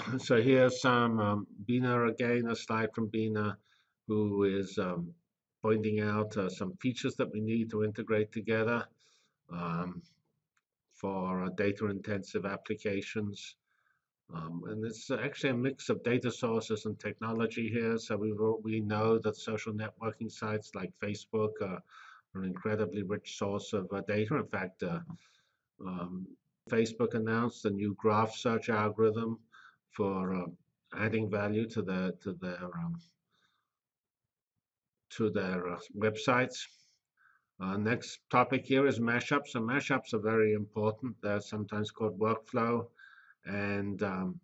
so here's some um, Bina again, a slide from Bina, who is um, pointing out uh, some features that we need to integrate together um, for uh, data-intensive applications. Um, and it's actually a mix of data sources and technology here. So we we know that social networking sites like Facebook are an incredibly rich source of uh, data. In fact, uh, um, Facebook announced a new graph search algorithm for uh, adding value to their to their um, to their uh, websites. Uh, next topic here is mashups. And mashups are very important. They're sometimes called workflow, and um,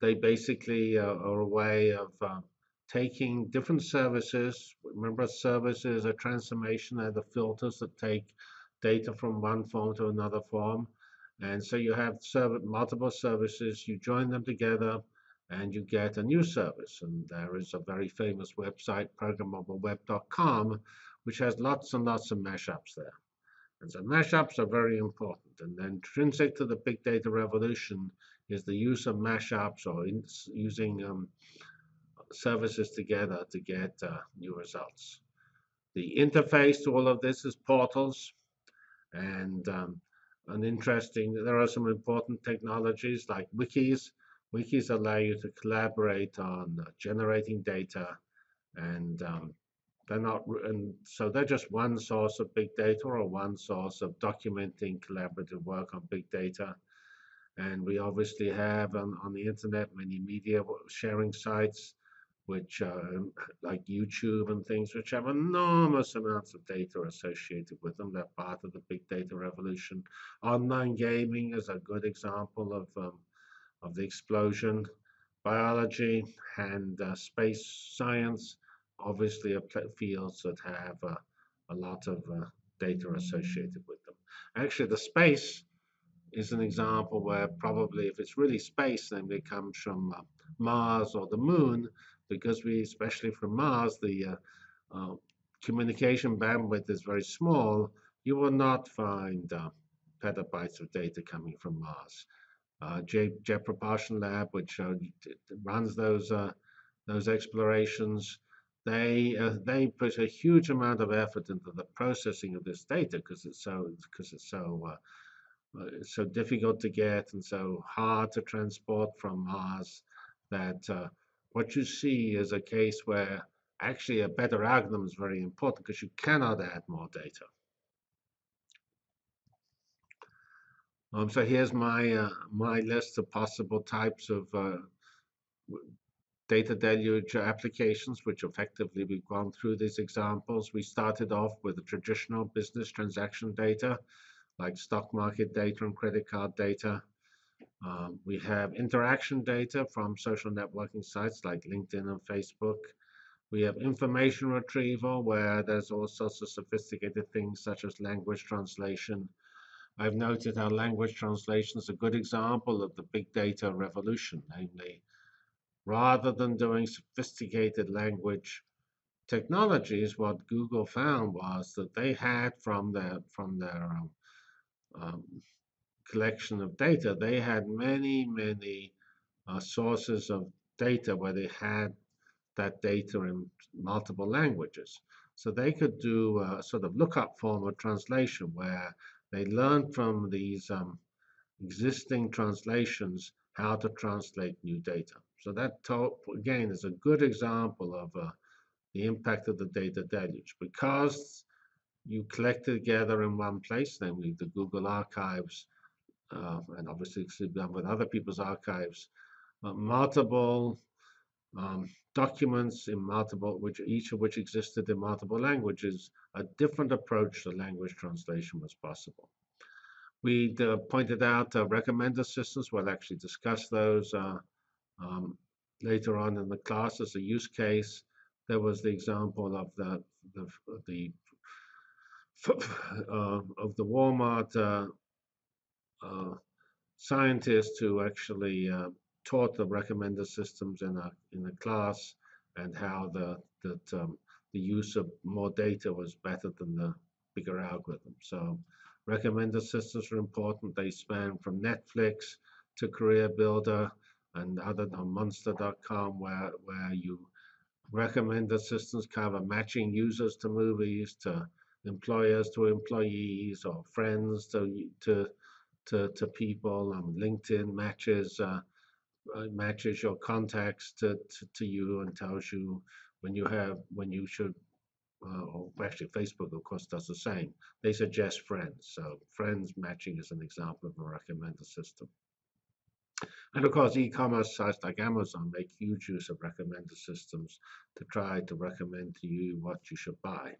they basically uh, are a way of uh, taking different services. Remember, services are transformation. They're the filters that take data from one form to another form. And so you have multiple services, you join them together, and you get a new service. And there is a very famous website, programmableweb.com, which has lots and lots of mashups there. And so mashups are very important. And intrinsic to the big data revolution is the use of mashups or using um, services together to get uh, new results. The interface to all of this is portals. And um, an interesting, there are some important technologies like wikis. Wikis allow you to collaborate on uh, generating data and um, they're not, and so they're just one source of big data or one source of documenting collaborative work on big data. And we obviously have on, on the internet many media sharing sites which uh, like YouTube and things, which have enormous amounts of data associated with them. They're part of the big data revolution. Online gaming is a good example of um, of the explosion. Biology and uh, space science, obviously, are fields that have uh, a lot of uh, data associated with them. Actually, the space is an example where probably if it's really space, then it comes from uh, Mars or the moon, because we, especially from Mars, the uh, uh, communication bandwidth is very small, you will not find uh, petabytes of data coming from Mars. Uh, Jet Propulsion Lab, which uh, runs those uh, those explorations, they they put a huge amount of effort into the processing of this data because it's so because it's so it's so difficult to get and so hard to transport from Mars that what you see is a case where actually a better algorithm is very important because you cannot add more data. Um, so here's my uh, my list of possible types of uh, data deluge applications, which effectively we've gone through these examples. We started off with the traditional business transaction data, like stock market data and credit card data. Um, we have interaction data from social networking sites like LinkedIn and Facebook. We have information retrieval where there's all sorts of sophisticated things such as language translation. I've noted how language translation is a good example of the big data revolution, namely, rather than doing sophisticated language technologies, what Google found was that they had from their from their um, um, collection of data, they had many, many uh, sources of data where they had that data in multiple languages. So they could do a sort of lookup form of translation where they learned from these um, existing translations how to translate new data. So that, again, is a good example of uh, the impact of the data deluge. Because you collect it together in one place, namely the Google Archives uh, and obviously done with other people's archives, uh, multiple um, documents in multiple, which each of which existed in multiple languages, a different approach to language translation was possible. We uh, pointed out uh, recommender systems. We'll actually discuss those uh, um, later on in the class as a use case. There was the example of the the, the uh, of the Walmart uh, scientists who actually uh, taught the recommender systems in a in a class and how the that um, the use of more data was better than the bigger algorithm. So recommender systems are important. They span from Netflix to Career Builder. and other than monster.com where where you recommended systems cover matching users to movies to employers to employees or friends to to to, to people um, linkedin matches uh, uh, matches your contacts to, to, to you and tells you when you have when you should uh, or actually Facebook of course does the same. They suggest friends so friends matching is an example of a recommender system. And of course e-commerce sites like Amazon make huge use of recommender systems to try to recommend to you what you should buy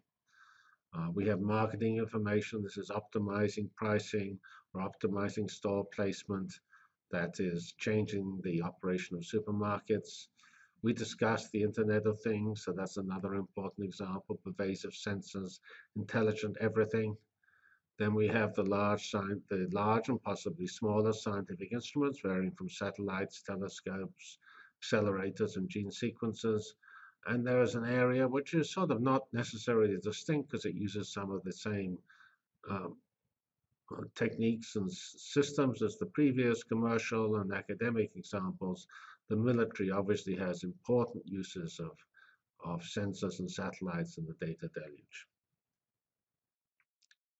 Uh, we have marketing information this is optimizing pricing or optimizing store placement that is changing the operation of supermarkets. We discussed the Internet of Things, so that's another important example, pervasive sensors, intelligent everything. Then we have the large, the large and possibly smaller scientific instruments, varying from satellites, telescopes, accelerators, and gene sequencers. And there is an area which is sort of not necessarily distinct because it uses some of the same um, uh, techniques and systems as the previous commercial and academic examples, the military obviously has important uses of, of sensors and satellites in the data deluge.